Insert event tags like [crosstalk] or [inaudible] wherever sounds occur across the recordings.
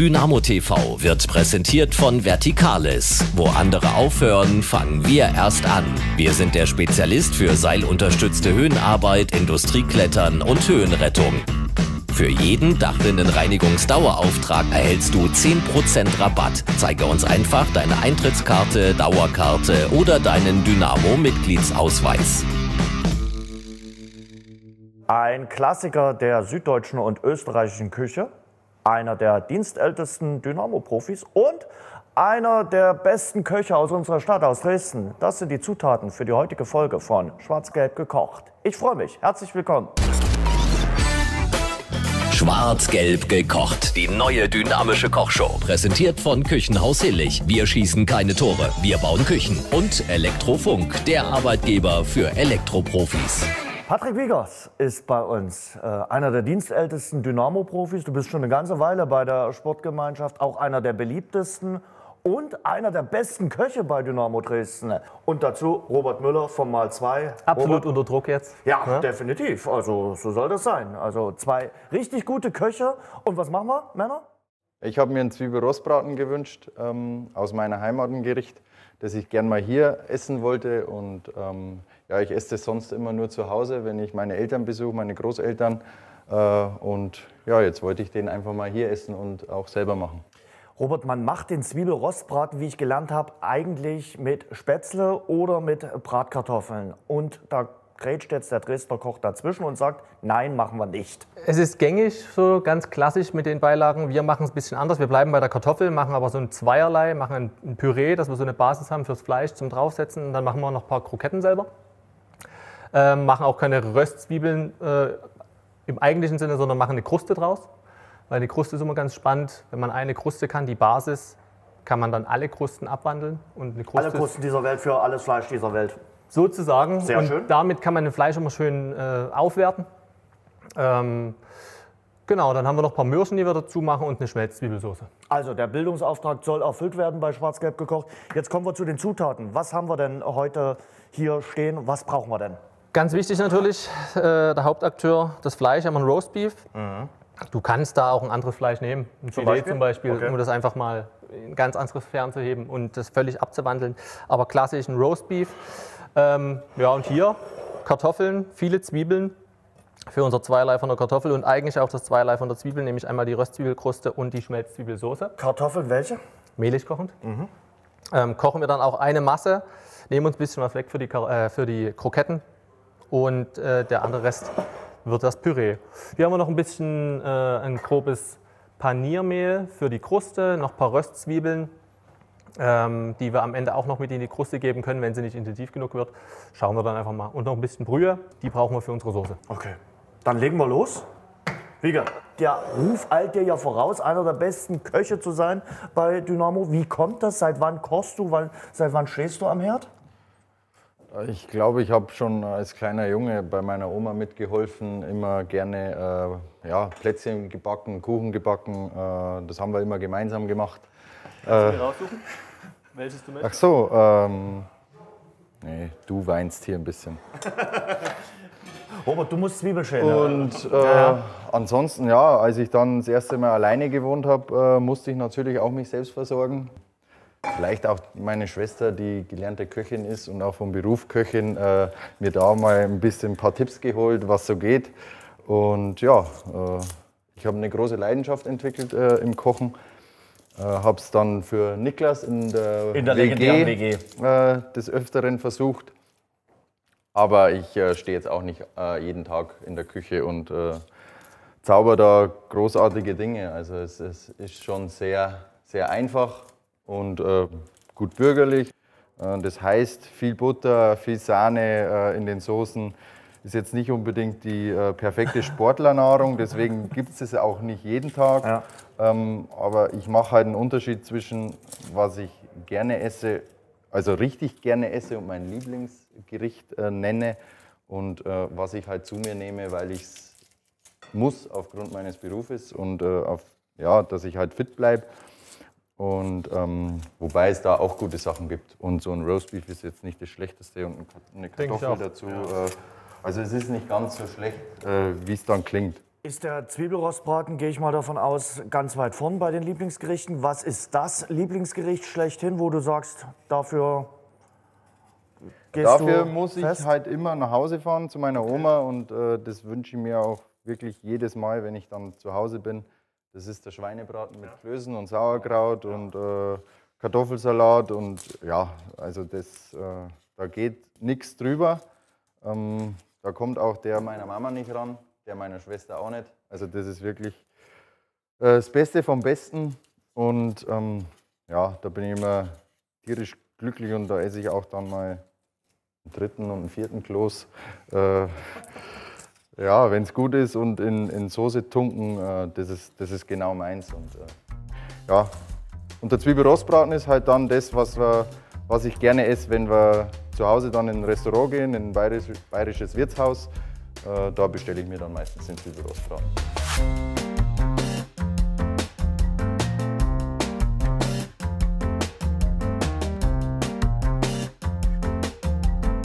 Dynamo TV wird präsentiert von Verticales. Wo andere aufhören, fangen wir erst an. Wir sind der Spezialist für seilunterstützte Höhenarbeit, Industrieklettern und Höhenrettung. Für jeden Dachrinnenreinigungsdauerauftrag erhältst du 10% Rabatt. Zeige uns einfach deine Eintrittskarte, Dauerkarte oder deinen Dynamo-Mitgliedsausweis. Ein Klassiker der süddeutschen und österreichischen Küche, einer der dienstältesten Dynamo-Profis und einer der besten Köche aus unserer Stadt, aus Dresden. Das sind die Zutaten für die heutige Folge von Schwarz-Gelb gekocht. Ich freue mich. Herzlich willkommen. Schwarz-Gelb gekocht. Die neue dynamische Kochshow. Präsentiert von Küchenhaus Hillig. Wir schießen keine Tore. Wir bauen Küchen. Und Elektrofunk, der Arbeitgeber für Elektroprofis. Patrick Wiegers ist bei uns, äh, einer der dienstältesten Dynamo-Profis. Du bist schon eine ganze Weile bei der Sportgemeinschaft, auch einer der beliebtesten und einer der besten Köche bei Dynamo Dresden. Und dazu Robert Müller vom Mal 2. Absolut unter Druck jetzt. Ja, ja, definitiv. Also so soll das sein. Also zwei richtig gute Köche. Und was machen wir, Männer? Ich habe mir einen Zwiebelrostbraten gewünscht ähm, aus meiner Heimatengericht, das ich gern mal hier essen wollte. Und ähm, ja, ich esse das sonst immer nur zu Hause, wenn ich meine Eltern besuche, meine Großeltern. Äh, und ja, jetzt wollte ich den einfach mal hier essen und auch selber machen. Robert, man macht den Zwiebelrostbraten, wie ich gelernt habe, eigentlich mit Spätzle oder mit Bratkartoffeln. Und da grätscht jetzt der Dresdner Koch dazwischen und sagt, nein, machen wir nicht. Es ist gängig, so ganz klassisch mit den Beilagen. Wir machen es ein bisschen anders. Wir bleiben bei der Kartoffel, machen aber so ein Zweierlei, machen ein Püree, dass wir so eine Basis haben fürs Fleisch zum Draufsetzen. Und dann machen wir noch ein paar Kroketten selber. Ähm, machen auch keine Röstzwiebeln äh, im eigentlichen Sinne, sondern machen eine Kruste draus. Weil die Kruste ist immer ganz spannend. Wenn man eine Kruste kann, die Basis, kann man dann alle Krusten abwandeln. Und eine Kruste alle Krusten dieser Welt für alles Fleisch dieser Welt. Sozusagen. Sehr und schön. damit kann man das Fleisch immer schön äh, aufwerten. Ähm, genau, dann haben wir noch ein paar Möhrchen, die wir dazu machen und eine Schmelzzwiebelsauce. Also der Bildungsauftrag soll erfüllt werden bei Schwarz-Gelb gekocht. Jetzt kommen wir zu den Zutaten. Was haben wir denn heute hier stehen? Was brauchen wir denn? Ganz wichtig natürlich, äh, der Hauptakteur, das Fleisch, haben wir ein Roastbeef. Mhm. Du kannst da auch ein anderes Fleisch nehmen, ein zum Filet Beispiel? zum Beispiel, okay. um das einfach mal in ganz andere Sphären zu heben und das völlig abzuwandeln. Aber klassisch ein Roastbeef. Ähm, ja, und hier Kartoffeln, viele Zwiebeln für unser Zweierlei von der Kartoffel und eigentlich auch das Zweierlei von der Zwiebel, nämlich einmal die Röstzwiebelkruste und die Schmelzzwiebelsoße. Kartoffeln welche? Mehlig kochend. Mhm. Ähm, kochen wir dann auch eine Masse, nehmen uns ein bisschen was weg für die, äh, für die Kroketten und äh, der andere Rest wird das Püree. Hier haben wir noch ein bisschen äh, ein grobes Paniermehl für die Kruste, noch ein paar Röstzwiebeln, die wir am Ende auch noch mit in die Kruste geben können, wenn sie nicht intensiv genug wird. Schauen wir dann einfach mal. Und noch ein bisschen Brühe, die brauchen wir für unsere Soße. Okay, dann legen wir los. Wieger, der Ruf eilt dir ja voraus, einer der besten Köche zu sein bei Dynamo. Wie kommt das? Seit wann kochst du? Seit wann stehst du am Herd? Ich glaube, ich habe schon als kleiner Junge bei meiner Oma mitgeholfen, immer gerne äh, ja, Plätzchen gebacken, Kuchen gebacken. Äh, das haben wir immer gemeinsam gemacht. Kannst du mir raussuchen? Welches du möchtest? Ach so, ähm, nee, du weinst hier ein bisschen. [laughs] Robert, du musst Zwiebelschälen. Und äh, ja. ansonsten, ja, als ich dann das erste Mal alleine gewohnt habe, äh, musste ich natürlich auch mich selbst versorgen. Vielleicht auch meine Schwester, die gelernte Köchin ist und auch vom Beruf Köchin, äh, mir da mal ein bisschen ein paar Tipps geholt, was so geht. Und ja, äh, ich habe eine große Leidenschaft entwickelt äh, im Kochen. Äh, habe es dann für Niklas in der, in der WG, WG. Äh, des Öfteren versucht. Aber ich äh, stehe jetzt auch nicht jeden Tag in der Küche und zauber da großartige Dinge. Also es, es ist schon sehr, sehr einfach und äh, gut bürgerlich. Äh, das heißt, viel Butter, viel Sahne äh, in den Soßen ist jetzt nicht unbedingt die äh, perfekte Sportlernahrung, deswegen gibt es es auch nicht jeden Tag. Ja. Ähm, aber ich mache halt einen Unterschied zwischen, was ich gerne esse, also richtig gerne esse und mein Lieblingsgericht äh, nenne und äh, was ich halt zu mir nehme, weil ich es muss aufgrund meines Berufes und auf, ja, dass ich halt fit bleibe. Und ähm, wobei es da auch gute Sachen gibt. Und so ein Roastbeef ist jetzt nicht das Schlechteste und eine Kartoffel dazu. Äh, also es ist nicht ganz so schlecht, äh, wie es dann klingt. Ist der Zwiebelrostbraten, gehe ich mal davon aus, ganz weit vorn bei den Lieblingsgerichten. Was ist das Lieblingsgericht schlechthin, wo du sagst, dafür gehst Dafür du muss ich fest? halt immer nach Hause fahren zu meiner Oma und äh, das wünsche ich mir auch wirklich jedes Mal, wenn ich dann zu Hause bin. Das ist der Schweinebraten mit Klößen und Sauerkraut und äh, Kartoffelsalat und ja, also das, äh, da geht nichts drüber. Ähm, da kommt auch der meiner Mama nicht ran, der meiner Schwester auch nicht. Also das ist wirklich äh, das Beste vom Besten und ähm, ja, da bin ich immer tierisch glücklich und da esse ich auch dann mal einen dritten und einen vierten Kloß. Äh, ja, wenn es gut ist und in, in Soße tunken, äh, das, ist, das ist genau meins. Und, äh, ja. und der Zwiebelrostbraten ist halt dann das, was, wir, was ich gerne esse, wenn wir zu Hause dann in ein Restaurant gehen, in ein bayerisch, bayerisches Wirtshaus. Äh, da bestelle ich mir dann meistens den Zwiebelrostbraten.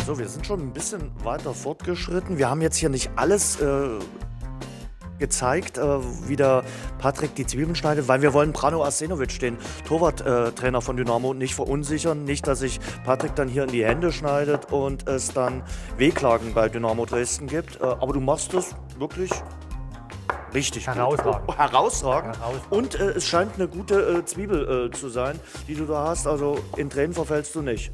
So, wir sind schon ein bisschen weiter fortgeschritten. Wir haben jetzt hier nicht alles äh, gezeigt, äh, wie der Patrick die Zwiebeln schneidet, weil wir wollen Brano Arsenovic, den Torwarttrainer von Dynamo, nicht verunsichern. Nicht, dass sich Patrick dann hier in die Hände schneidet und es dann Wehklagen bei Dynamo Dresden gibt. Äh, aber du machst es wirklich richtig gut. Herausragend. Oh, [laughs] herausragend. Herausragend. Und äh, es scheint eine gute äh, Zwiebel äh, zu sein, die du da hast. Also in Tränen verfällst du nicht.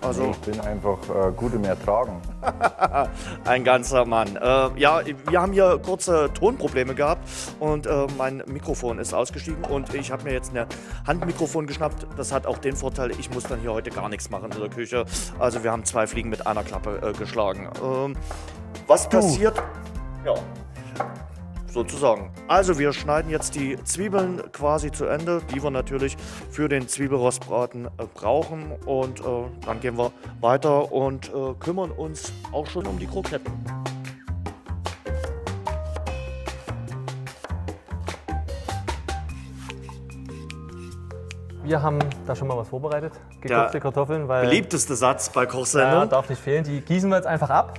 Also Ich bin einfach äh, gut im Ertragen. [laughs] ein ganzer Mann. Äh, ja, wir haben hier kurze Tonprobleme gehabt und äh, mein Mikrofon ist ausgestiegen und ich habe mir jetzt ein Handmikrofon geschnappt. Das hat auch den Vorteil, ich muss dann hier heute gar nichts machen in der Küche. Also wir haben zwei Fliegen mit einer Klappe äh, geschlagen. Ähm, was passiert? Ja. Sozusagen. Also wir schneiden jetzt die Zwiebeln quasi zu Ende, die wir natürlich für den Zwiebelrostbraten äh, brauchen. Und äh, dann gehen wir weiter und äh, kümmern uns auch schon um die Kroketten. Wir haben da schon mal was vorbereitet. Gekochte Der Kartoffeln, weil Beliebteste Satz bei ja, Kochsendung. darf nicht fehlen. Die gießen wir jetzt einfach ab.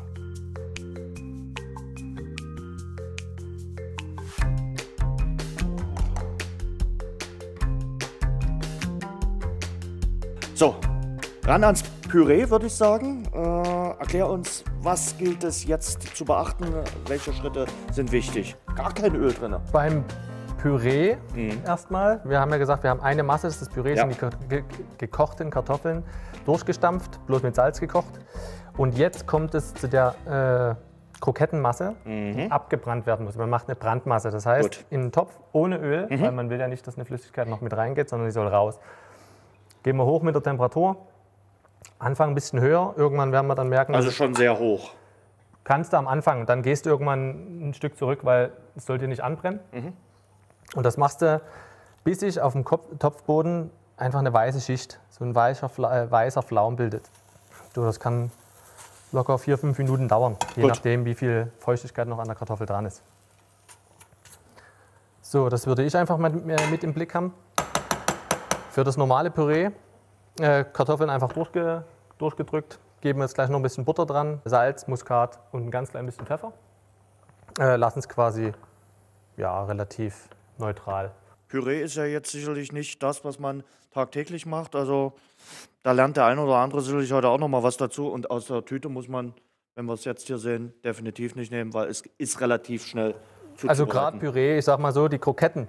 So, ran ans Püree, würde ich sagen. Äh, erklär uns, was gilt es jetzt zu beachten? Welche Schritte sind wichtig? Gar kein Öl drin. Beim Püree erstmal. Wir haben ja gesagt, wir haben eine Masse, das Püree, Mhm. Ja. sind die ge ge gekochten Kartoffeln durchgestampft, bloß mit Salz gekocht. Und jetzt kommt es zu der äh, Krokettenmasse, die abgebrannt werden muss. Man macht eine Brandmasse, das heißt Mhm. Gut. Mhm. in einen Topf ohne Öl, weil man will ja nicht, dass eine Flüssigkeit noch mit reingeht, sondern die soll raus. Gehen wir hoch mit der Temperatur. Anfang ein bisschen höher, irgendwann werden wir dann merken, Also schon sehr hoch. kannst du am Anfang, dann gehst du irgendwann ein Stück zurück, weil es soll dir nicht anbrennen. Und das machst du, bis sich auf dem Kopf, Topfboden einfach eine weiße Schicht, so ein weißer, äh, weißer Flaum bildet. Du, das kann locker vier, fünf Minuten dauern, je Gut. nachdem, wie viel Feuchtigkeit noch an der Kartoffel dran ist. So, das würde ich einfach mal mit, mit im Blick haben. Für das normale Püree, äh, Kartoffeln einfach durchge, durchgedrückt, geben wir jetzt gleich noch ein bisschen Butter dran, Salz, Muskat und ein ganz klein bisschen Pfeffer. Äh, lassen es quasi ja, relativ neutral. Püree ist ja jetzt sicherlich nicht das, was man tagtäglich macht. Also da lernt der eine oder andere sicherlich heute auch noch mal was dazu. Und aus der Tüte muss man, wenn wir es jetzt hier sehen, definitiv nicht nehmen, weil es ist relativ schnell zu Also gerade Püree, ich sag mal so, die Kroketten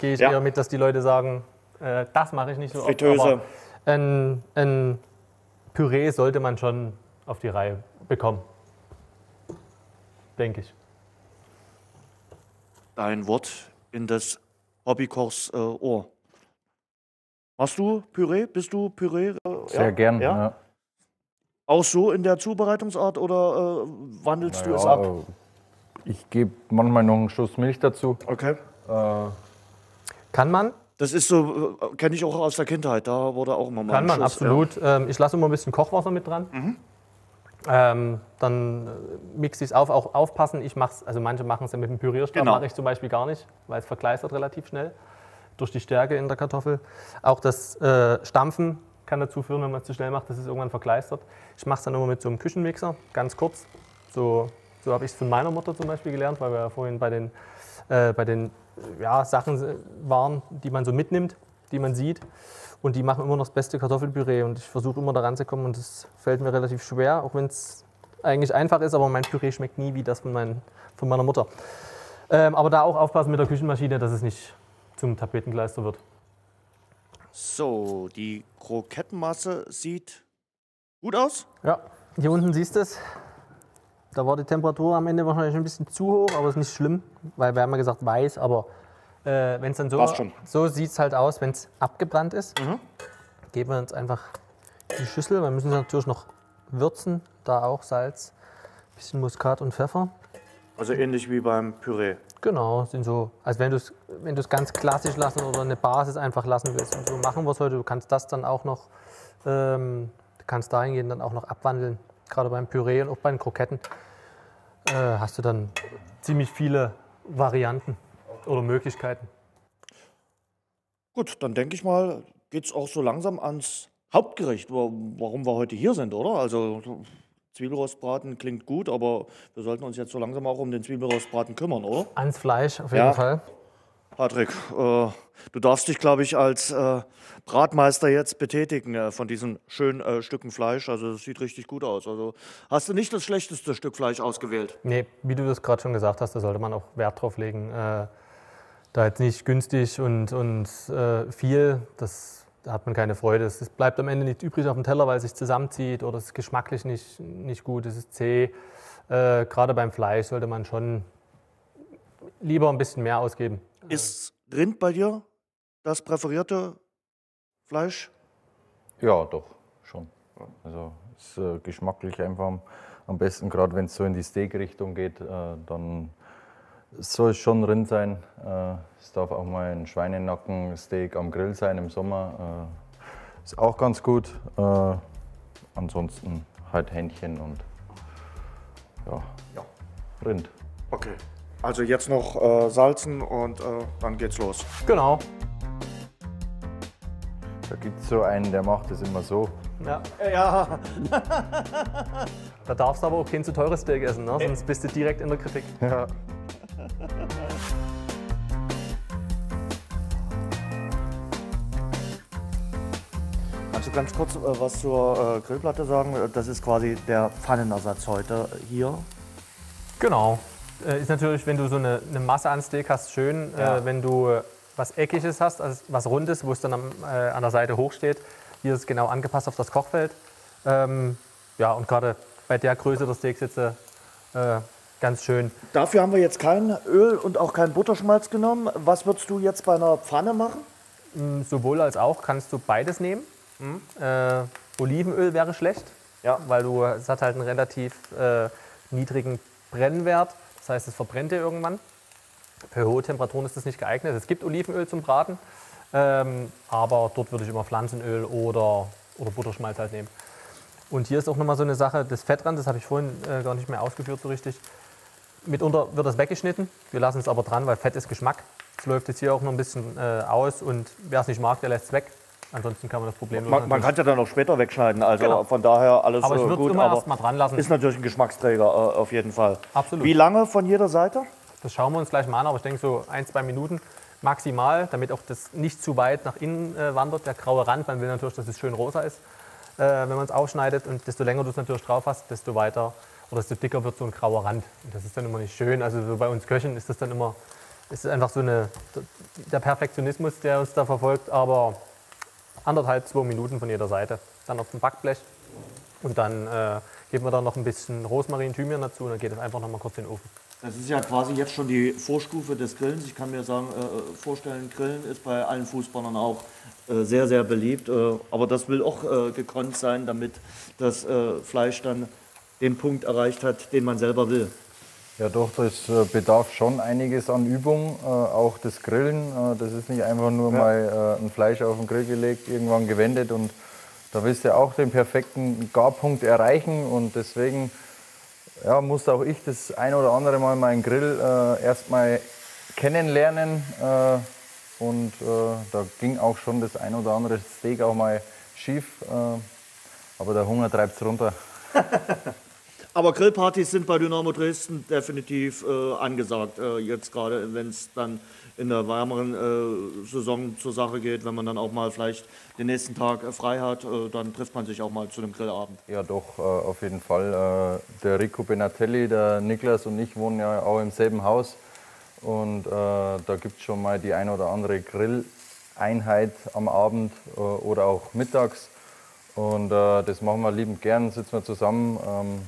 gehe ich Ja. eher mit, dass die Leute sagen, äh, das mache ich nicht so Fritteuse. oft. Aber ein, ein Püree sollte man schon auf die Reihe bekommen. Denke ich. Dein Wort in des Hobbykochs äh, Ohr. Machst du Püree? Bist du Püree? Äh, Sehr ja? gern. Ja? Ja. Auch so in der Zubereitungsart oder äh, wandelst du es ab? Ich gebe manchmal noch einen Schuss Milch dazu. Okay. Äh, Kann man, Das ist so, äh, kenne ich auch aus der Kindheit. Da wurde auch immer mal kann man, Schuss, absolut. Ähm, ich lasse immer ein bisschen Kochwasser mit dran. Mhm. Ähm, dann äh, mixe ich es auf, auch aufpassen. Ich mach's, also manche machen es ja mit dem Pürierstab, Genau. mache ich zum Beispiel gar nicht, weil es verkleistert relativ schnell durch die Stärke in der Kartoffel. Auch das äh, Stampfen kann dazu führen, wenn man es zu schnell macht, dass es irgendwann verkleistert. Ich mache es dann immer mit so einem Küchenmixer, ganz kurz, so So habe ich es von meiner Mutter zum Beispiel gelernt, weil wir ja vorhin bei den, äh, bei den ja, Sachen waren, die man so mitnimmt, die man sieht. Und die machen immer noch das beste Kartoffelpüree. Und ich versuche immer da ranzukommen und das fällt mir relativ schwer, auch wenn es eigentlich einfach ist, aber mein Püree schmeckt nie wie das von, mein, von meiner Mutter. Ähm, aber da auch aufpassen mit der Küchenmaschine, dass es nicht zum Tapetenkleister wird. So, die Krokettenmasse sieht gut aus. Ja, hier unten siehst du es. Da war die Temperatur am Ende wahrscheinlich ein bisschen zu hoch, aber ist nicht schlimm, weil wir haben ja gesagt weiß, aber äh, wenn es dann so, Passt schon. so sieht es halt aus, wenn es abgebrannt ist. Geben wir uns einfach die Schüssel. Wir müssen es natürlich noch würzen, da auch Salz, bisschen Muskat und Pfeffer. Also ähnlich wie beim Püree. Genau, sind so, als wenn du es wenn du's ganz klassisch lassen oder eine Basis einfach lassen willst. Und so machen wir es heute. Du kannst das dann auch noch, ähm, kannst dahingehend dann auch noch abwandeln. Gerade beim Püree und auch bei den Kroketten äh, hast du dann ziemlich viele Varianten oder Möglichkeiten. Gut, dann denke ich mal, geht es auch so langsam ans Hauptgericht, wa- warum wir heute hier sind, oder? Also Zwiebelrostbraten klingt gut, aber wir sollten uns jetzt so langsam auch um den Zwiebelrostbraten kümmern, oder? Ans Fleisch auf jeden Ja. Fall. Patrick, äh, du darfst dich, glaube ich, als äh, Bratmeister jetzt betätigen äh, von diesen schönen äh, Stücken Fleisch. Also das sieht richtig gut aus. Also hast du nicht das schlechteste Stück Fleisch ausgewählt? Nee, wie du das gerade schon gesagt hast, da sollte man auch Wert drauf legen. Äh, da jetzt nicht günstig und, und äh, viel, das, da hat man keine Freude. Es bleibt am Ende nicht übrig auf dem Teller, weil es sich zusammenzieht oder es ist geschmacklich nicht, nicht gut, es ist zäh. Äh, gerade beim Fleisch sollte man schon lieber ein bisschen mehr ausgeben. Ist Rind bei dir das präferierte Fleisch? Ja, doch, schon. Also ist äh, geschmacklich einfach am, besten, gerade wenn es so in die Steak-Richtung geht, äh, dann soll es schon Rind sein. Äh, es darf auch mal ein Schweinenackensteak am Grill sein im Sommer. Äh, ist auch ganz gut. Äh, ansonsten halt Hähnchen und ja, Ja. Rind. Okay. Also jetzt noch äh, salzen und äh, dann geht's los. Genau. Da gibt es so einen, der macht das immer so. Ja. Ja. [laughs] Da darfst du aber auch kein zu teures Steak essen, ne? sonst bist du direkt in der Kritik. Ja. Kannst du ganz kurz äh, was zur äh, Grillplatte sagen? Das ist quasi der Pfannenersatz heute hier. Genau. Äh, ist natürlich, wenn du so eine, eine Masse an Steak hast, schön. Ja. Äh, wenn du äh, was Eckiges hast, also was Rundes, wo es dann am, äh, an der Seite hoch steht. Hier ist es genau angepasst auf das Kochfeld. Ähm, ja, und gerade bei der Größe der Steaks jetzt äh, ganz schön. Dafür haben wir jetzt kein Öl und auch kein Butterschmalz genommen. Was würdest du jetzt bei einer Pfanne machen? Mm, Sowohl als auch kannst du beides nehmen. Äh, Olivenöl wäre schlecht, Ja. weil du, es hat halt einen relativ äh, niedrigen Brennwert. Das heißt, es verbrennt dir irgendwann. Für hohe Temperaturen ist das nicht geeignet. Es gibt Olivenöl zum Braten, ähm, aber dort würde ich immer Pflanzenöl oder, oder Butterschmalz halt nehmen. Und hier ist auch nochmal so eine Sache, das Fettrand, das habe ich vorhin äh, gar nicht mehr ausgeführt so richtig. Mitunter wird das weggeschnitten, wir lassen es aber dran, weil Fett ist Geschmack. Es läuft jetzt hier auch noch ein bisschen äh, aus und wer es nicht mag, der lässt es weg. Ansonsten kann man das Problem Man, man kann es ja dann auch später wegschneiden. Also Genau. von daher alles Aber ich äh, würde es gut. immer aber erst mal dran lassen. ist natürlich ein Geschmacksträger äh, auf jeden Fall. Absolut. Wie lange von jeder Seite? Das schauen wir uns gleich mal an, aber ich denke so ein, zwei Minuten maximal, damit auch das nicht zu weit nach innen äh, wandert, der graue Rand. Man will natürlich, dass es schön rosa ist, äh, wenn man es ausschneidet. Und desto länger du es natürlich drauf hast, desto weiter oder desto dicker wird so ein grauer Rand. Und das ist dann immer nicht schön. Also so bei uns Köchen ist das dann immer, ist es einfach so eine, der Perfektionismus, der uns da verfolgt. Aber anderthalb, zwei Minuten von jeder Seite. Dann auf dem Backblech. Und dann äh, geben wir da noch ein bisschen Rosmarin, Thymian dazu und dann geht es einfach noch mal kurz in den Ofen. Das ist ja quasi jetzt schon die Vorstufe des Grillens. Ich kann mir sagen, äh, vorstellen, Grillen ist bei allen Fußballern auch äh, sehr, sehr beliebt. Äh, aber das will auch äh, gekonnt sein, damit das äh, Fleisch dann den Punkt erreicht hat, den man selber will. Ja, doch, das äh, bedarf schon einiges an Übung, äh, auch das Grillen. Äh, das ist nicht einfach nur mal äh, ein Fleisch auf den Grill gelegt, irgendwann gewendet und da willst du auch den perfekten Garpunkt erreichen und deswegen ja, musste auch ich das ein oder andere Mal meinen Grill äh, erstmal kennenlernen und da ging auch schon das ein oder andere Steak auch mal schief, aber der Hunger treibt es runter. [laughs] Aber Grillpartys sind bei Dynamo Dresden definitiv äh, angesagt. Äh, jetzt gerade, wenn es dann in der wärmeren äh, Saison zur Sache geht, wenn man dann auch mal vielleicht den nächsten Tag äh, frei hat, äh, dann trifft man sich auch mal zu einem Grillabend. Ja, doch, äh, auf jeden Fall. Der Rico Benatelli, der Niklas und ich wohnen ja auch im selben Haus. Und da gibt es schon mal die ein oder andere Grilleinheit am Abend oder auch mittags. Und äh, das machen wir liebend gern, sitzen wir zusammen ähm,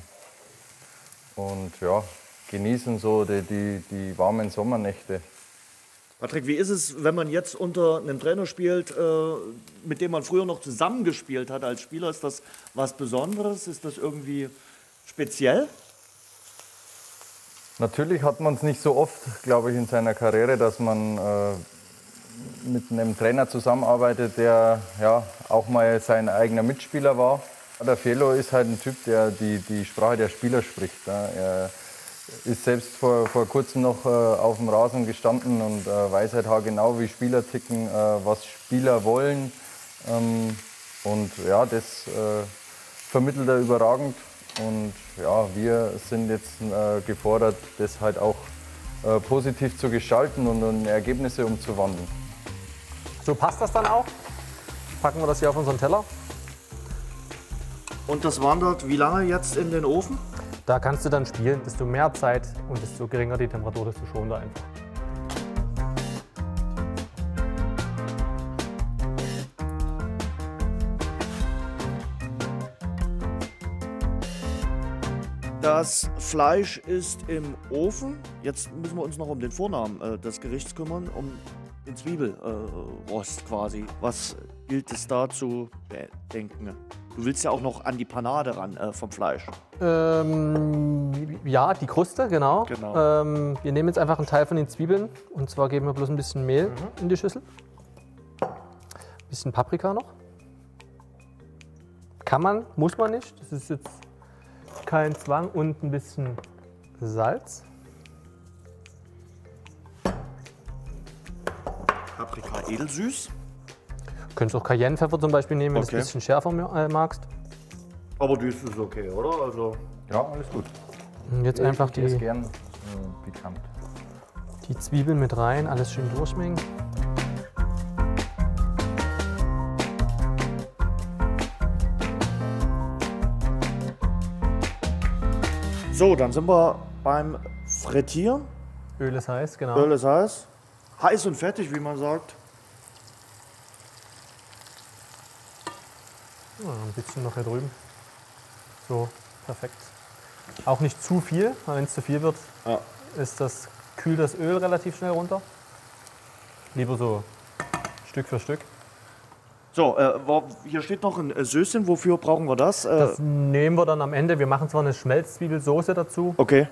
und ja, genießen so die, die, die warmen Sommernächte. Patrick, wie ist es, wenn man jetzt unter einem Trainer spielt, äh, mit dem man früher noch zusammengespielt hat als Spieler? Ist das was Besonderes? Ist das irgendwie speziell? Natürlich hat man es nicht so oft, glaube ich, in seiner Karriere, dass man äh, mit einem Trainer zusammenarbeitet, der ja auch mal sein eigener Mitspieler war. Der Felo ist halt ein Typ, der die, die Sprache der Spieler spricht. Ne? Er ist selbst vor, vor kurzem noch äh, auf dem Rasen gestanden und äh, weiß halt genau, wie Spieler ticken, äh, was Spieler wollen. Ähm, und ja, das äh, vermittelt er überragend. Und ja, wir sind jetzt äh, gefordert, das halt auch äh, positiv zu gestalten und in Ergebnisse umzuwandeln. So passt das dann auch. Packen wir das hier auf unseren Teller. Und das wandert wie lange jetzt in den Ofen? Da kannst du dann spielen, desto mehr Zeit und desto geringer die Temperatur, desto schonender einfach. Das Fleisch ist im Ofen. Jetzt müssen wir uns noch um den Vornamen äh, des Gerichts kümmern, um den Zwiebelrost quasi. Was gilt es da zu bedenken? Du willst ja auch noch an die Panade ran äh, vom Fleisch. Ähm, ja, die Kruste, genau. Genau. Ähm, wir nehmen jetzt einfach einen Teil von den Zwiebeln und zwar geben wir bloß ein bisschen Mehl in die Schüssel. Ein bisschen Paprika noch. Kann man, muss man nicht. Das ist jetzt kein Zwang. Und ein bisschen Salz. Paprika edelsüß. Du könntest auch Cayennepfeffer zum Beispiel nehmen, wenn du Okay. es ein bisschen schärfer äh, magst. Aber die ist okay, oder? Also Ja, alles gut. Und jetzt einfach ich esse die, gern äh, die Zwiebeln mit rein, alles schön durchmengen. So, dann sind wir beim Frittieren. Öl ist heiß, genau. Öl ist heiß. Heiß und fertig, wie man sagt. Ja, ein bisschen noch hier drüben. So, perfekt. Auch nicht zu viel, weil wenn es zu viel wird, Ja. ist das, kühlt das Öl relativ schnell runter. Lieber so Stück für Stück. So, äh, hier steht noch ein äh, Söschen. Wofür brauchen wir das? Äh, Das nehmen wir dann am Ende. Wir machen zwar eine Schmelzzwiebelsoße dazu, okay.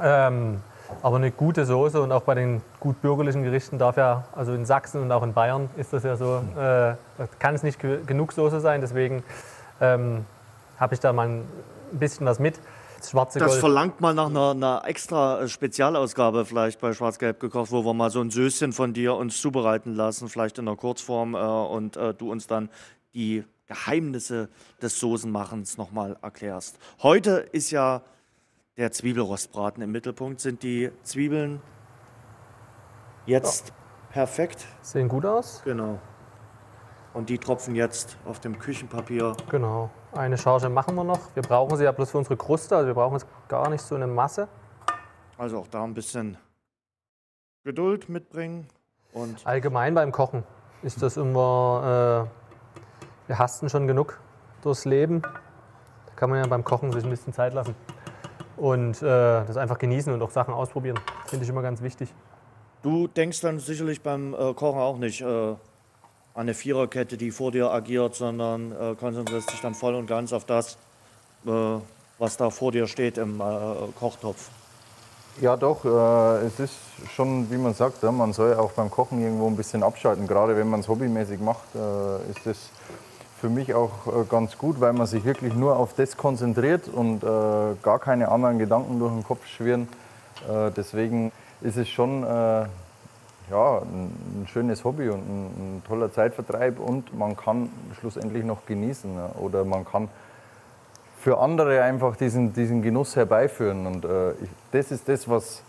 ähm, aber eine gute Soße und auch bei den gut bürgerlichen Gerichten darf ja, also in Sachsen und auch in Bayern ist das ja so, äh, da kann es nicht ge- genug Soße sein, deswegen ähm, habe ich da mal ein bisschen was mit. Das schwarze Das Gold. verlangt mal nach einer, einer extra äh, Spezialausgabe vielleicht bei Schwarz-Gelb gekocht, wo wir mal so ein Söschen von dir uns zubereiten lassen, vielleicht in der Kurzform äh, und äh, du uns dann die Geheimnisse des Soßenmachens nochmal erklärst. Heute ist ja der Zwiebelrostbraten im Mittelpunkt. Sind die Zwiebeln jetzt perfekt? Sehen gut aus. Genau. Und die tropfen jetzt auf dem Küchenpapier. Genau. Eine Charge machen wir noch. Wir brauchen sie ja bloß für unsere Kruste, also wir brauchen jetzt gar nicht so eine Masse. Also auch da ein bisschen Geduld mitbringen. Und Allgemein beim Kochen ist das immer, äh, wir hasten schon genug durchs Leben. Da kann man ja beim Kochen sich ein bisschen Zeit lassen. Und äh, das einfach genießen und auch Sachen ausprobieren. Finde ich immer ganz wichtig. Du denkst dann sicherlich beim äh, Kochen auch nicht äh, an eine Viererkette, die vor dir agiert, sondern äh, konzentrierst dich dann voll und ganz auf das, äh, was da vor dir steht im äh, Kochtopf. Ja, doch. Äh, es ist schon, wie man sagt, ja, man soll auch beim Kochen irgendwo ein bisschen abschalten. Gerade wenn man es hobbymäßig macht, äh, ist das für mich auch äh, ganz gut, weil man sich wirklich nur auf das konzentriert und äh, gar keine anderen Gedanken durch den Kopf schwirren. Äh, deswegen ist es schon ja, ein, schönes Hobby und ein, ein toller Zeitvertreib und man kann schlussendlich noch genießen oder man kann für andere einfach diesen, diesen Genuss herbeiführen. Und äh, ich, das ist das, was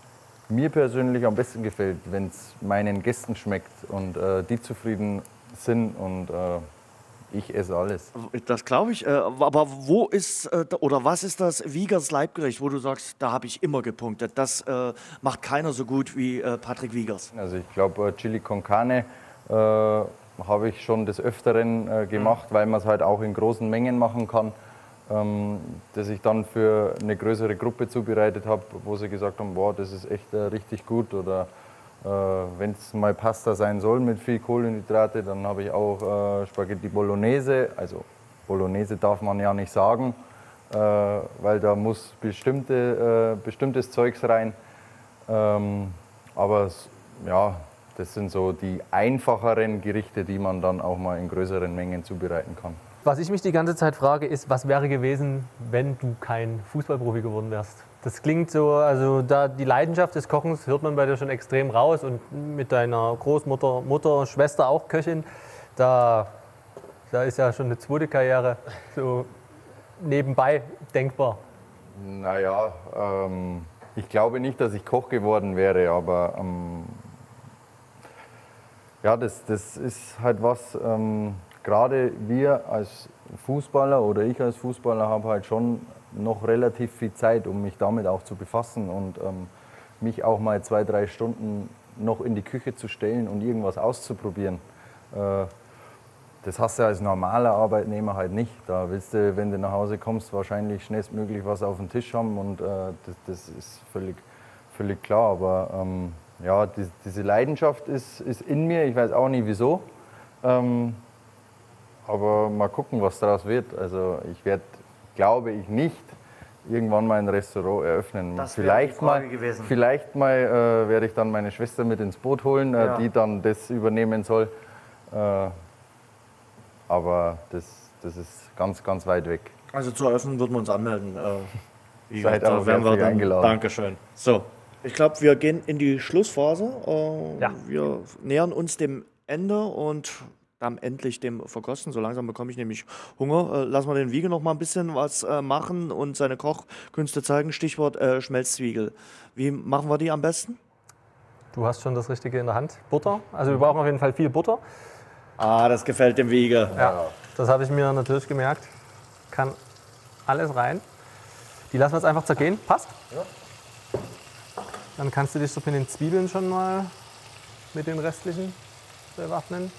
mir persönlich am besten gefällt, wenn es meinen Gästen schmeckt und äh, die zufrieden sind und äh, ich esse alles. Das glaube ich. Äh, aber wo ist äh, oder was ist das Wiegers Leibgericht, wo du sagst, da habe ich immer gepunktet? Das äh, macht keiner so gut wie Patrick Wiegers. Also ich glaube, Chili con Carne äh, habe ich schon des Öfteren äh, gemacht, weil man es halt auch in großen Mengen machen kann. Ähm, das ich dann für eine größere Gruppe zubereitet habe, wo sie gesagt haben, boah, das ist echt äh, richtig gut. Oder wenn es mal Pasta sein soll mit viel Kohlenhydrate, dann habe ich auch äh, Spaghetti Bolognese. Also Bolognese darf man ja nicht sagen, äh, weil da muss bestimmte, äh, bestimmtes Zeugs rein. Ähm, aber ja, das sind so die einfacheren Gerichte, die man dann auch mal in größeren Mengen zubereiten kann. Was ich mich die ganze Zeit frage, ist, was wäre gewesen, wenn du kein Fußballprofi geworden wärst? Das klingt so, also da die Leidenschaft des Kochens hört man bei dir schon extrem raus und mit deiner Großmutter, Mutter, Schwester auch Köchin, da, da ist ja schon eine zweite Karriere so nebenbei denkbar. Naja, ähm, ich glaube nicht, dass ich Koch geworden wäre, aber ähm, ja, das, das ist halt was, ähm, gerade wir als Fußballer oder ich als Fußballer habe halt schon noch relativ viel Zeit, um mich damit auch zu befassen und ähm, mich auch mal zwei, drei Stunden noch in die Küche zu stellen und irgendwas auszuprobieren. Äh, das hast du als normaler Arbeitnehmer halt nicht. Da willst du, wenn du nach Hause kommst, wahrscheinlich schnellstmöglich was auf dem Tisch haben und äh, das, das ist völlig, völlig klar. Aber ähm, ja, die, diese Leidenschaft ist, ist in mir. Ich weiß auch nicht wieso. Ähm, aber mal gucken, was daraus wird. Also ich werde, glaube ich, nicht irgendwann mal ein Restaurant eröffnen. Das vielleicht mal, gewesen. vielleicht mal äh, werde ich dann meine Schwester mit ins Boot holen, äh, Ja. die dann das übernehmen soll. Äh, aber das, das ist ganz, ganz weit weg. Also zur Eröffnung würden wir uns anmelden. Äh, [laughs] Seid da auch werden wir dann, eingeladen. Dankeschön. So, ich glaube, wir gehen in die Schlussphase. Äh, Ja. Wir nähern uns dem Ende und dann endlich dem Verkosten. So langsam bekomme ich nämlich Hunger. Äh, lassen wir den Wiege noch mal ein bisschen was äh, machen und seine Kochkünste zeigen. Stichwort äh, Schmelzzwiegel. Wie machen wir die am besten? Du hast schon das Richtige in der Hand. Butter. Also wir brauchen auf jeden Fall viel Butter. Ah, das gefällt dem Wiege. Ja, das habe ich mir natürlich gemerkt. Kann alles rein. Die lassen wir jetzt einfach zergehen. Passt? Dann kannst du dich so mit den Zwiebeln schon mal mit den restlichen bewaffnen.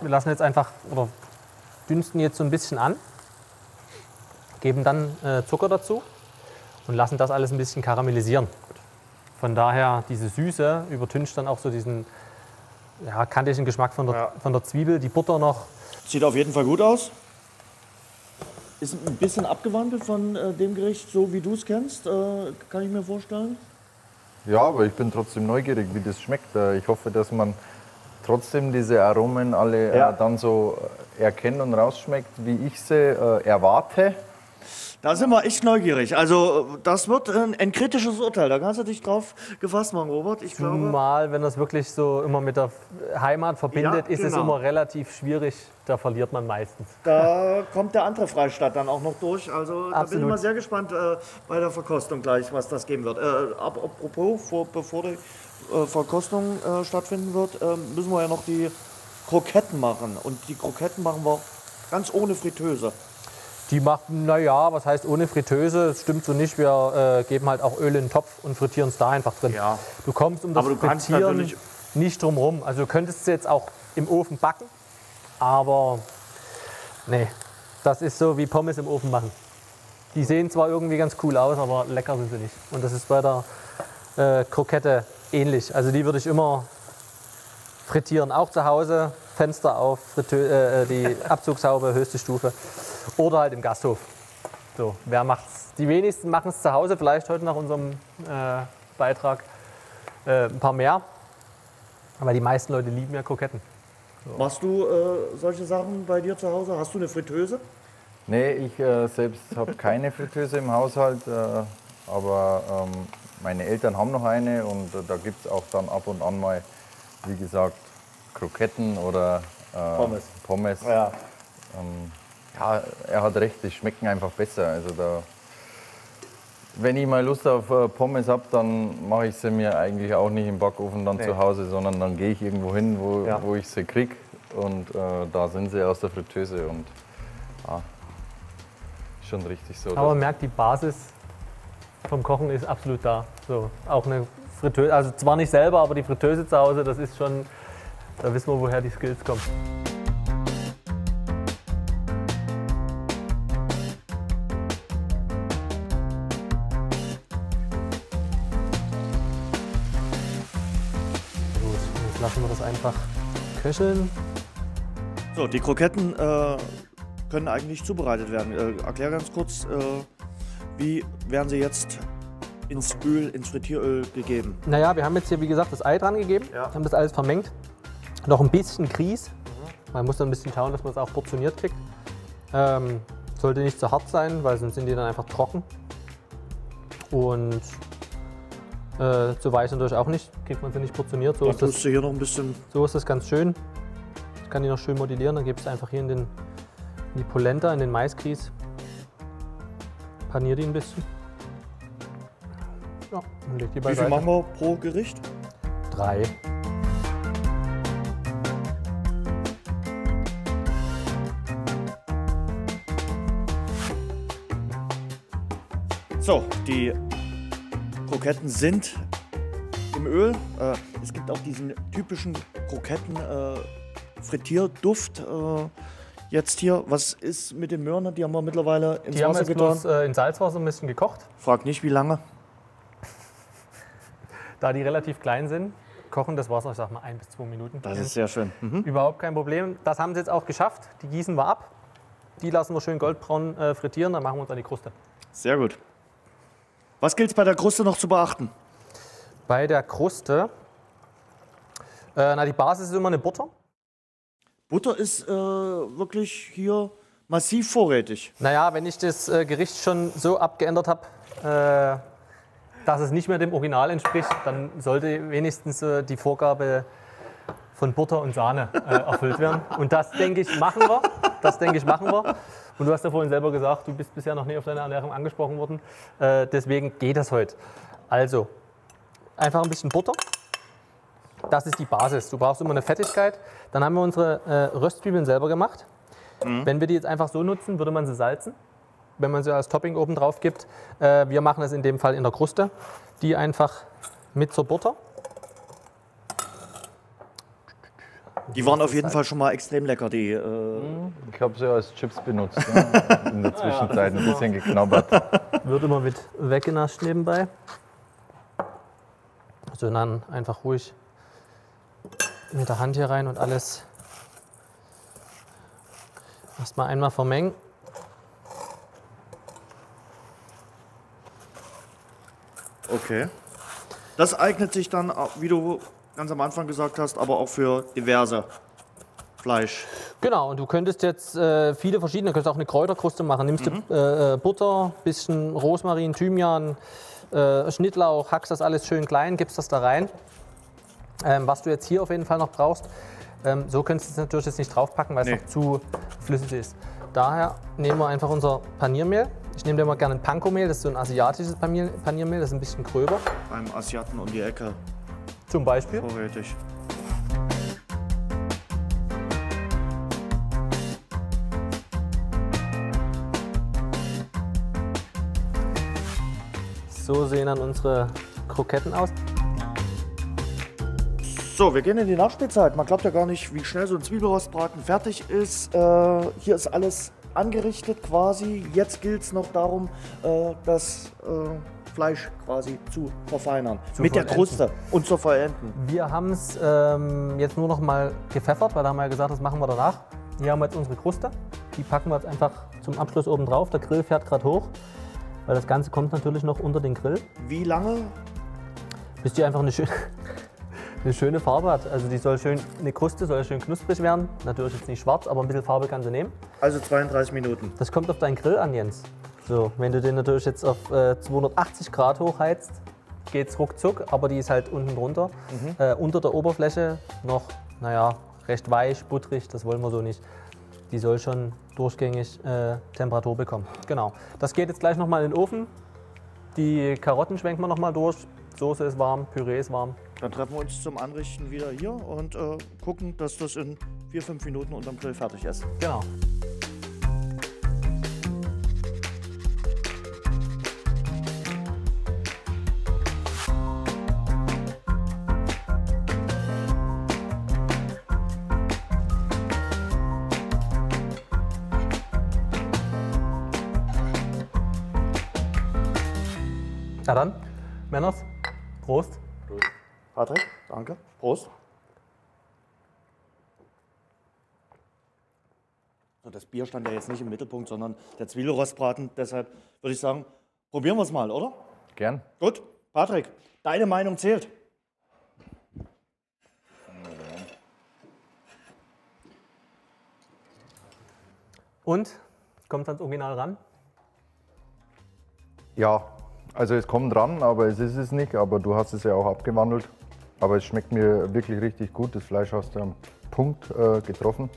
Wir lassen jetzt einfach oder dünsten jetzt so ein bisschen an, geben dann äh, Zucker dazu und lassen das alles ein bisschen karamellisieren. Von daher, diese Süße übertüncht dann auch so diesen ja, kantigen Geschmack von der, Ja. von der Zwiebel. Die Butter noch. Sieht auf jeden Fall gut aus. Ist ein bisschen abgewandelt von äh, dem Gericht, so wie du es kennst, äh, kann ich mir vorstellen. Ja, aber ich bin trotzdem neugierig, wie das schmeckt. Äh, Ich hoffe, dass man trotzdem diese Aromen alle Ja. äh, dann so äh, erkennt und rausschmeckt, wie ich sie äh, erwarte. Da sind wir echt neugierig. Also, das wird ein, ein kritisches Urteil. Da kannst du dich drauf gefasst machen, Robert. Ich glaube. Zumal, wenn das wirklich so immer mit der Heimat verbindet, Ja, ist es genau. immer relativ schwierig. Da verliert man meistens. Da kommt der andere Freistaat dann auch noch durch. Also da bin ich mal sehr gespannt äh, bei der Verkostung gleich, was das geben wird. Äh, ab, apropos, vor, bevor die äh, Verkostung äh, stattfinden wird, äh, müssen wir ja noch die Kroketten machen. Und die Kroketten machen wir ganz ohne Fritteuse. Die machen, naja, was heißt ohne Fritteuse? Das stimmt so nicht. Wir äh, geben halt auch Öl in den Topf und frittieren es da einfach drin. Ja. Du kommst um das Aber du kannst Frittieren nicht drum rum. Also du könntest sie jetzt auch im Ofen backen, aber nee, das ist so wie Pommes im Ofen machen. Die sehen zwar irgendwie ganz cool aus, aber lecker sind sie nicht. Und das ist bei der äh, Krokette ähnlich. Also die würde ich immer frittieren, auch zu Hause, Fenster auf, Frittö äh, die [laughs] Abzugshaube, höchste Stufe oder halt im Gasthof. So, wer macht's? Die wenigsten machen es zu Hause, vielleicht heute nach unserem äh, Beitrag äh, ein paar mehr. Aber die meisten Leute lieben ja Kroketten. Machst du äh, solche Sachen bei dir zu Hause? Hast du eine Fritteuse? Nee, ich äh, selbst habe keine Fritteuse im Haushalt, äh, aber ähm, meine Eltern haben noch eine und äh, da gibt es auch dann ab und an mal, wie gesagt, Kroketten oder äh, Pommes. Pommes. Ja. ähm, ja, er hat recht, die schmecken einfach besser. Also da, wenn ich mal Lust auf äh, Pommes habe, dann mache ich sie mir eigentlich auch nicht im Backofen dann Nee. zu Hause, sondern dann gehe ich irgendwo hin, wo, Ja. wo ich sie kriege. Und äh, da sind sie aus der Fritteuse. Und ja, schon richtig so. Aber man merkt, die Basis vom Kochen ist absolut da. So, auch eine Fritteuse, also zwar nicht selber, aber die Fritteuse zu Hause, das ist schon, da wissen wir, woher die Skills kommen. Gut, jetzt lassen wir das einfach köcheln. So, die Kroketten äh, können eigentlich zubereitet werden. Äh, erklär ganz kurz, äh, wie werden sie jetzt ins Öl, ins Frittieröl gegeben? Naja, wir haben jetzt hier, wie gesagt, das Ei dran gegeben, Ja. haben das alles vermengt. Noch ein bisschen Grieß. Man muss dann ein bisschen schauen, dass man es auch portioniert kriegt. Ähm, sollte nicht zu hart sein, weil sonst sind die dann einfach trocken. Und äh, zu weich natürlich auch nicht, kriegt man sie nicht portioniert. So Da ist, das, hier noch ein bisschen. so ist das ganz schön. Ich kann die noch schön modellieren, dann gibst du einfach hier in, den, in die Polenta, in den Maisgrieß. Panier die ein bisschen. Ja, und leg die Wie viel machen wir pro Gericht? Drei. So, die Kroketten sind im Öl. Äh, es gibt auch diesen typischen Kroketten-Frittierduft. Äh, jetzt hier, was ist mit den Möhren? Die haben wir mittlerweile ins Die haben wir Wasser getan. bloß äh, in Salzwasser ein bisschen gekocht. Frag nicht, wie lange. [laughs] Da die relativ klein sind, kochen das Wasser, ich sag mal, ein bis zwei Minuten. Das ist sehr schön. Mhm. Überhaupt kein Problem. Das haben sie jetzt auch geschafft. Die gießen wir ab. Die lassen wir schön goldbraun äh, frittieren, dann machen wir uns an die Kruste. Sehr gut. Was gilt es bei der Kruste noch zu beachten? Bei der Kruste, äh, na, die Basis ist immer eine Butter. Butter ist äh, wirklich hier massiv vorrätig. Naja, wenn ich das äh, Gericht schon so abgeändert habe, äh, dass es nicht mehr dem Original entspricht, dann sollte wenigstens äh, die Vorgabe von Butter und Sahne äh, erfüllt werden. Und das, denke ich, machen wir. Das, denke ich, machen wir. Und du hast ja vorhin selber gesagt, du bist bisher noch nie auf deine Ernährung angesprochen worden. Äh, deswegen geht das heute. Also, einfach ein bisschen Butter. Das ist die Basis. Du brauchst immer eine Fettigkeit. Dann haben wir unsere äh, Röstzwiebeln selber gemacht. Wenn wir die jetzt einfach so nutzen, würde man sie salzen, wenn man sie als Topping oben drauf gibt. Äh, wir machen es in dem Fall in der Kruste. Die einfach mit zur Butter. Die waren auf jeden Fall schon mal extrem lecker, die. Äh, Ich habe sie als Chips benutzt. ne? In der [laughs] Zwischenzeit ein bisschen geknabbert. Wird immer mit weggenascht nebenbei. So, dann einfach ruhig mit der Hand hier rein und alles erstmal einmal vermengen. okay. Das eignet sich dann, wie du ganz am Anfang gesagt hast, aber auch für diverse Fleisch. Genau, und du könntest jetzt äh, viele verschiedene, du könntest auch eine Kräuterkruste machen. Nimmst du äh, äh, Butter, bisschen Rosmarin, Thymian, äh, Schnittlauch, hackst das alles schön klein, gibst das da rein. Ähm, was du jetzt hier auf jeden Fall noch brauchst, ähm, so könntest du es natürlich jetzt nicht draufpacken, weil es Nee. noch zu flüssig ist. Daher nehmen wir einfach unser Paniermehl. Ich nehme dir mal gerne ein Panko-Mehl, das ist so ein asiatisches Panier Paniermehl, das ist ein bisschen gröber. Beim Asiaten um die Ecke Zum Beispiel. vorrätig. So sehen dann unsere Kroketten aus. So, wir gehen in die Nachspielzeit. Man glaubt ja gar nicht, wie schnell so ein Zwiebelrostbraten fertig ist. Äh, hier ist alles angerichtet quasi. Jetzt gilt es noch darum, äh, das äh, Fleisch quasi zu verfeinern. Mit der vollenden. Kruste und zu verenden. Wir haben es ähm, jetzt nur noch mal gepfeffert, weil da haben wir ja gesagt, das machen wir danach. Hier haben wir jetzt unsere Kruste. Die packen wir jetzt einfach zum Abschluss oben drauf. Der Grill fährt gerade hoch, weil das Ganze kommt natürlich noch unter den Grill, Wie lange? bis die einfach eine, schön, [laughs] eine schöne Farbe hat. Also die soll schön, eine Kruste soll schön knusprig werden. Natürlich jetzt nicht schwarz, aber ein bisschen Farbe kann sie nehmen. Also 32 Minuten. Das kommt auf deinen Grill an, Jens. So, wenn du den natürlich jetzt auf äh, 280 Grad hochheizt, geht's ruckzuck, aber die ist halt unten drunter. Äh, unter der Oberfläche noch, naja, recht weich, butterig, das wollen wir so nicht. Die soll schon durchgängig äh, Temperatur bekommen. Genau. Das geht jetzt gleich nochmal in den Ofen. Die Karotten schwenken wir nochmal durch. Soße ist warm, Püree ist warm. Dann treffen wir uns zum Anrichten wieder hier und äh, gucken, dass das in vier, fünf Minuten unterm Grill fertig ist. Genau. Patrick, danke. Prost. So, das Bier stand ja jetzt nicht im Mittelpunkt, sondern der Zwiebelrostbraten. Deshalb würde ich sagen, probieren wir es mal, oder? Gern. Gut, Patrick, deine Meinung zählt. Und, kommt ans Original ran? Ja, also es kommt dran, aber es ist es nicht. Aber du hast es ja auch abgewandelt. Aber es schmeckt mir wirklich richtig gut. Das Fleisch hast du am Punkt äh, getroffen.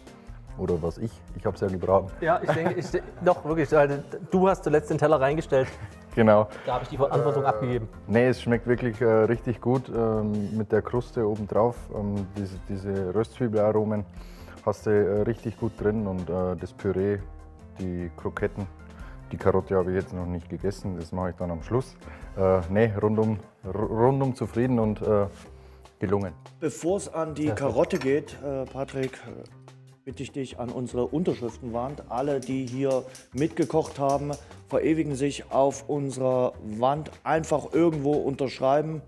Oder was ich? Ich habe es ja gebraten. Ja, ich denke, ich, doch, wirklich. weil Du hast zuletzt den Teller reingestellt. [laughs] Genau. Da habe ich die Verantwortung abgegeben. Nee, es schmeckt wirklich äh, richtig gut ähm, mit der Kruste obendrauf. Ähm, diese, diese Röstzwiebelaromen hast du äh, richtig gut drin und äh, das Püree, die Kroketten. Die Karotte habe ich jetzt noch nicht gegessen, das mache ich dann am Schluss. Äh, nee, rundum, rundum zufrieden und gelungen. Bevor es an die Karotte geht, äh, Patrick, äh, bitte ich dich an unsere Unterschriftenwand. Alle, die hier mitgekocht haben, verewigen sich auf unserer Wand. Einfach irgendwo unterschreiben.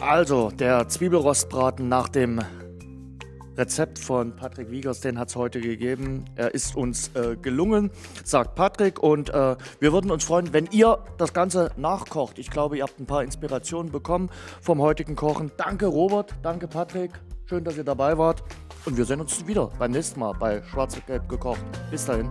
Also, der Zwiebelrostbraten nach dem Rezept von Patrick Wiegers, den hat es heute gegeben. Er ist uns äh, gelungen, sagt Patrick. Und äh, wir würden uns freuen, wenn ihr das Ganze nachkocht. Ich glaube, ihr habt ein paar Inspirationen bekommen vom heutigen Kochen. Danke Robert, danke Patrick. Schön, dass ihr dabei wart. Und wir sehen uns wieder beim nächsten Mal bei Schwarz und Gelb gekocht. Bis dahin.